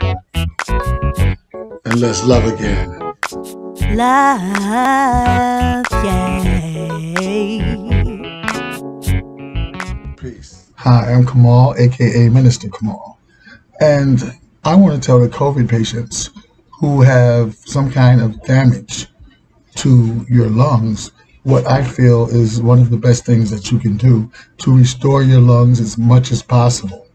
And let's love again. Love, yay. Peace. Hi, I'm Kamal, aka Minister Kamal. And I want to tell the COVID patients who have some kind of damage to your lungs what I feel is one of the best things that you can do to restore your lungs as much as possible.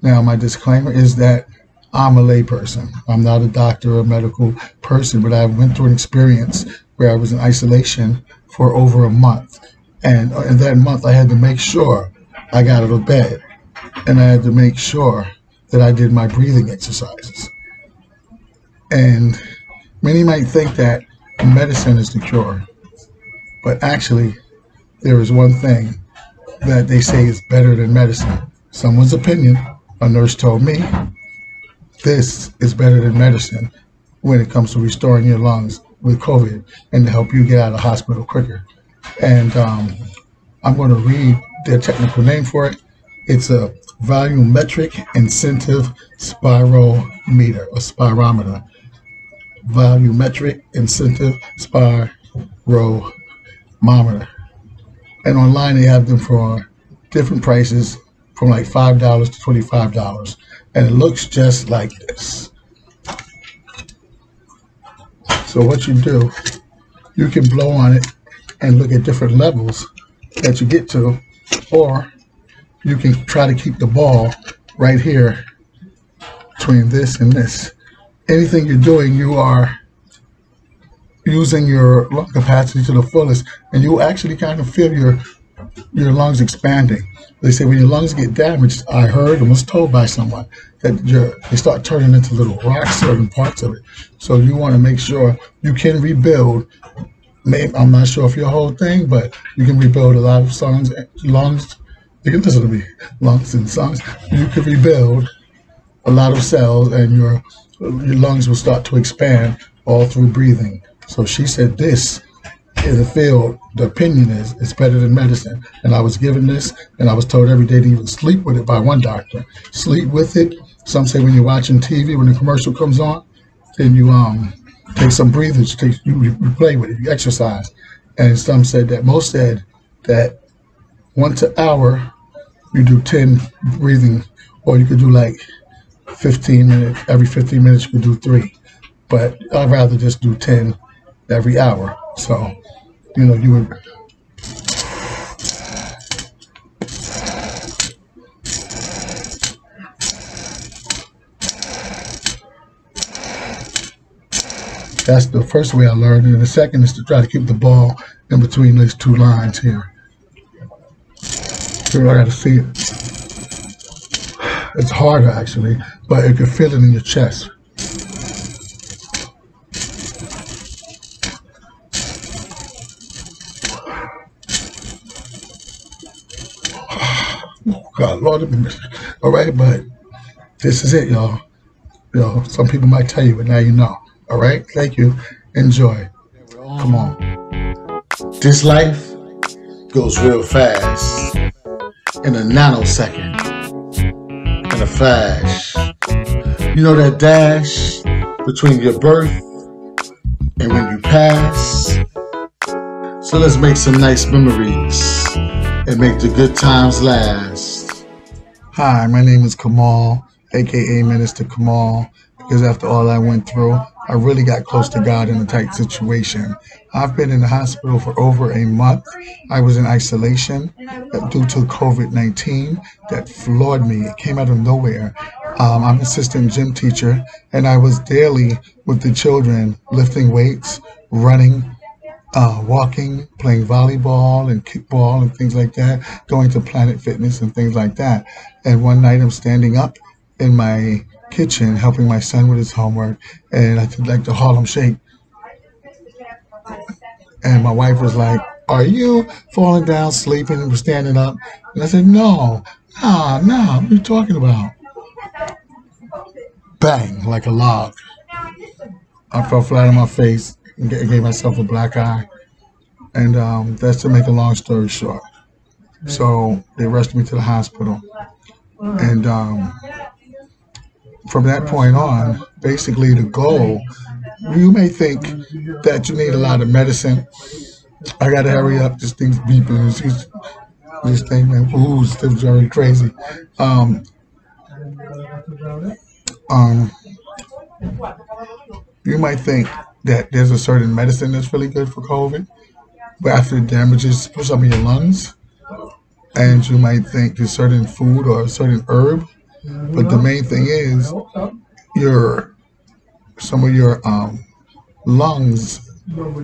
Now, my disclaimer is that I'm a layperson. I'm not a doctor or medical person, but I went through an experience where I was in isolation for over a month. And uh, in that month, I had to make sure I got out of bed and I had to make sure that I did my breathing exercises. And many might think that medicine is the cure. But actually, there is one thing that they say is better than medicine. Someone's opinion, a nurse told me, this is better than medicine when it comes to restoring your lungs with COVID and to help you get out of the hospital quicker. And um, I'm going to read the technical name for it. It's a volumetric incentive spirometer, a spirometer. Volumetric incentive spirometer. And online they have them for different prices from like $5 to $25. And it looks just like this. So what you do, you can blow on it and look at different levels that you get to, or you can try to keep the ball right here between this and this. Anything you're doing, you are using your lung capacity to the fullest, and you actually kind of feel your your lungs expanding. They say when your lungs get damaged, I heard and was told by someone that your they start turning into little rocks, certain parts of it. So you want to make sure you can rebuild. Maybe, I'm not sure if your whole thing, but you can rebuild a lot of songs, lungs. You can listen to me, lungs and songs. You can rebuild a lot of cells, and your your lungs will start to expand all through breathing. So she said this in the field, the opinion is it's better than medicine. And I was given this and I was told every day to even sleep with it by one doctor. Sleep with it. Some say when you're watching TV, when the commercial comes on, then you um take some breathers, take you, you play with it, you exercise. And some said that most said that once an hour you do 10 breathing or you could do like 15 minutes every 15 minutes you could do three but i'd rather just do 10 every hour. So, you know, you would That's the first way I learned. And the second is to try to keep the ball in between these two lines here. Here I got to see it. It's harder actually, but you can feel it in your chest. Lord, all right, but this is it, y'all. You know, some people might tell you, but now you know. All right, thank you. Enjoy. Come on. This life goes real fast in a nanosecond, in a flash. You know that dash between your birth and when you pass? So let's make some nice memories and make the good times last. Hi, my name is Kamal, aka Minister Kamal, because after all I went through, I really got close to God in a tight situation. I've been in the hospital for over a month. I was in isolation due to COVID 19 that floored me. It came out of nowhere. Um, I'm an assistant gym teacher, and I was daily with the children lifting weights, running, uh, walking, playing volleyball and kickball and things like that, going to Planet Fitness and things like that. And one night I'm standing up in my kitchen helping my son with his homework, and I did like the Harlem Shake. And my wife was like, Are you falling down, sleeping, and standing up? And I said, No, nah, nah, what are you talking about? Bang, like a log. I fell flat on my face and gave myself a black eye. And um, that's to make a long story short. So they rushed me to the hospital. And um, from that point on, basically the goal, you may think that you need a lot of medicine. I gotta hurry up. This thing's beeping. This, this thing, man, ooh, it's very crazy. Um, um, you might think that there's a certain medicine that's really good for COVID, but after it damages some of your lungs, and you might think there's certain food or a certain herb, but the main thing is your some of your um, lungs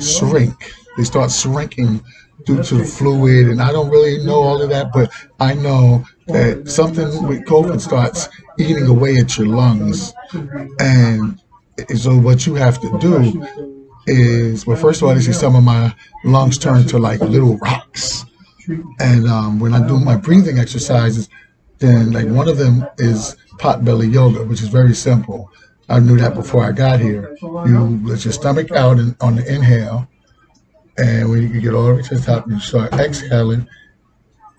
shrink. They start shrinking due to the fluid, and I don't really know all of that, but I know that something with COVID starts eating away at your lungs, and so what you have to do is well, first of all, I see some of my lungs turn to like little rocks, and um, when I do my breathing exercises, then like one of them is pot belly yoga, which is very simple. I knew that before I got here. You let your stomach out and, on the inhale, and when you get all the way to the top, you start exhaling.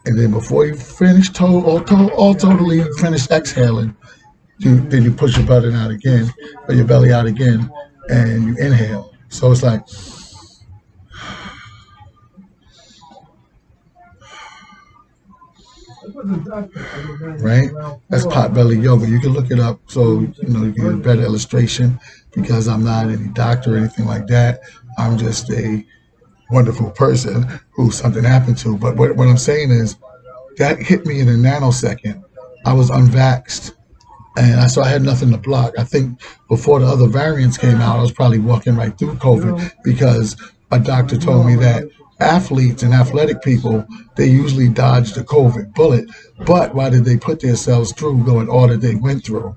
And then before you finish to- all, to- all totally finish exhaling, you, then you push your belly out again, or your belly out again, and you inhale. So it's like, right? That's pot belly yoga. You can look it up so you know you get a better illustration because I'm not any doctor or anything like that. I'm just a wonderful person who something happened to. But what, what I'm saying is that hit me in a nanosecond. I was unvaxxed and I, so I had nothing to block. I think before the other variants came out, I was probably walking right through COVID because a doctor told me that athletes and athletic people they usually dodge the COVID bullet. But why did they put themselves through going all that they went through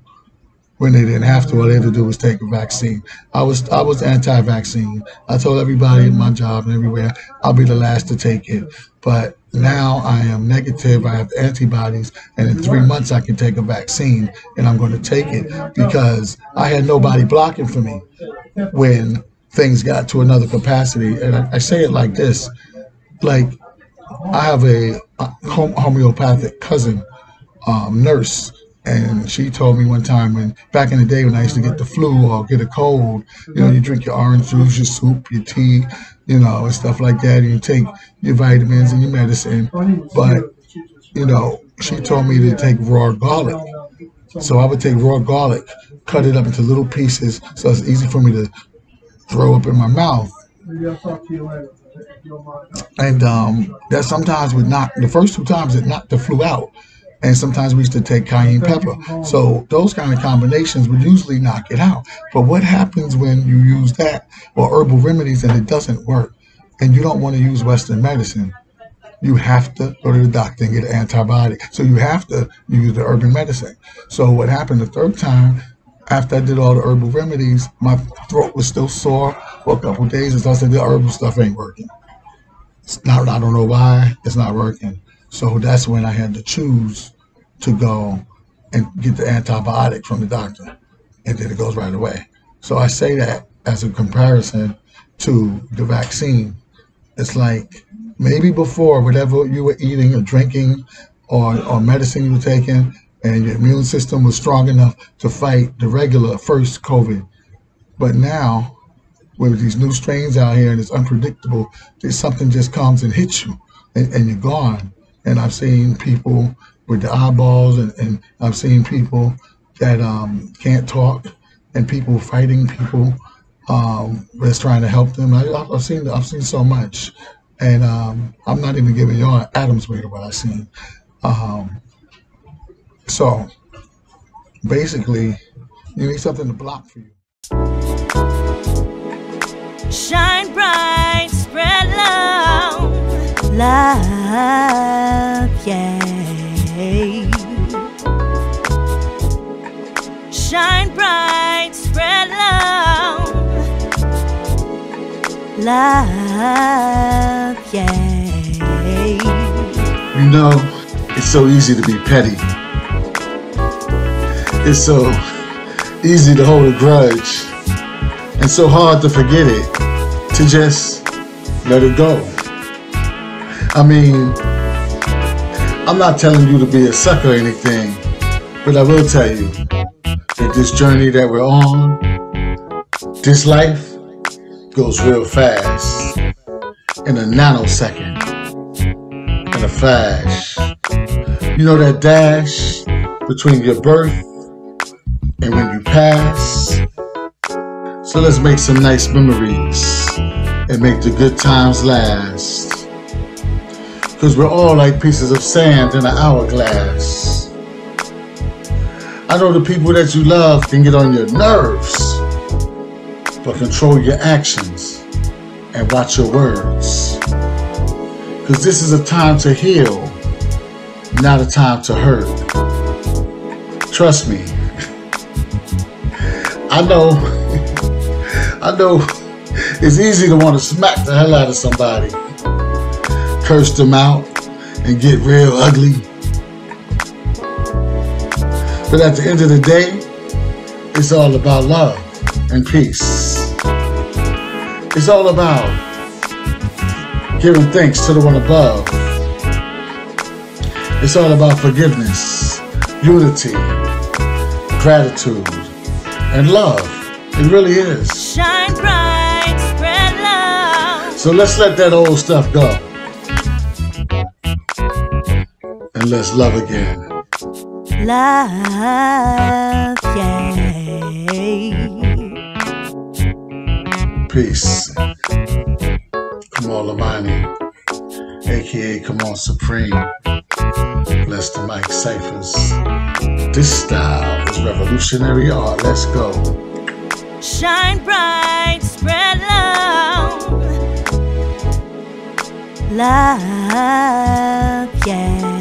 when they didn't have to? All they had to do was take a vaccine. I was I was anti-vaccine. I told everybody in my job and everywhere I'll be the last to take it. But now I am negative. I have antibodies, and in three months I can take a vaccine, and I'm going to take it because I had nobody blocking for me when things got to another capacity. And I, I say it like this: like I have a, a homeopathic cousin, um, nurse, and she told me one time when back in the day when I used to get the flu or get a cold, you know, you drink your orange juice, your soup, your tea, you know, and stuff like that, and you take your vitamins and your medicine. But you know, she told me to take raw garlic. So I would take raw garlic, cut it up into little pieces, so it's easy for me to throw up in my mouth. And um, that sometimes would knock the first two times it knocked the flu out and sometimes we used to take cayenne pepper. So those kind of combinations would usually knock it out. But what happens when you use that or herbal remedies and it doesn't work, and you don't want to use Western medicine? You have to go to the doctor and get an antibiotic. So you have to use the herbal medicine. So what happened the third time? After I did all the herbal remedies, my throat was still sore for a couple days, and so I said the herbal stuff ain't working. It's not. I don't know why it's not working. So that's when I had to choose to go and get the antibiotic from the doctor, and then it goes right away. So I say that as a comparison to the vaccine. It's like maybe before, whatever you were eating or drinking or, or medicine you were taking, and your immune system was strong enough to fight the regular first COVID. But now, with these new strains out here and it's unpredictable, there's something just comes and hits you and, and you're gone. And I've seen people with the eyeballs, and, and I've seen people that um, can't talk, and people fighting people um, that's trying to help them. I, have seen I've seen so much, and um, I'm not even giving y'all an Adam's weight of what I've seen. Um, so basically, you need something to block for you. Shine bright, spread love, love, yeah. Shine bright, spread love, love, yeah. You know, it's so easy to be petty. It's so easy to hold a grudge and so hard to forget it, to just let it go. I mean, I'm not telling you to be a sucker or anything, but I will tell you that this journey that we're on, this life goes real fast in a nanosecond, in a flash. You know that dash between your birth and when you pass? So let's make some nice memories and make the good times last. Cause we're all like pieces of sand in an hourglass. I know the people that you love can get on your nerves, but control your actions and watch your words. Cause this is a time to heal, not a time to hurt. Trust me. I know, I know it's easy to want to smack the hell out of somebody, curse them out, and get real ugly. But at the end of the day, it's all about love and peace. It's all about giving thanks to the one above. It's all about forgiveness, unity, gratitude, and love. It really is. Shine bright, spread love. So let's let that old stuff go. And let's love again. Love, yeah. Peace. Come on, Lamani, aka Kamal Supreme. Bless the mic ciphers. This style is revolutionary art. Let's go. Shine bright, spread love. Love, yeah.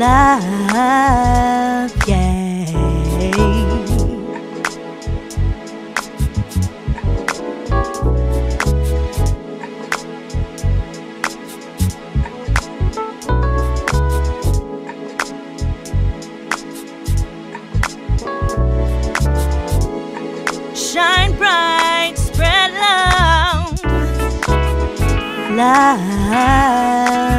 Love, yeah. Shine bright, spread love. Love.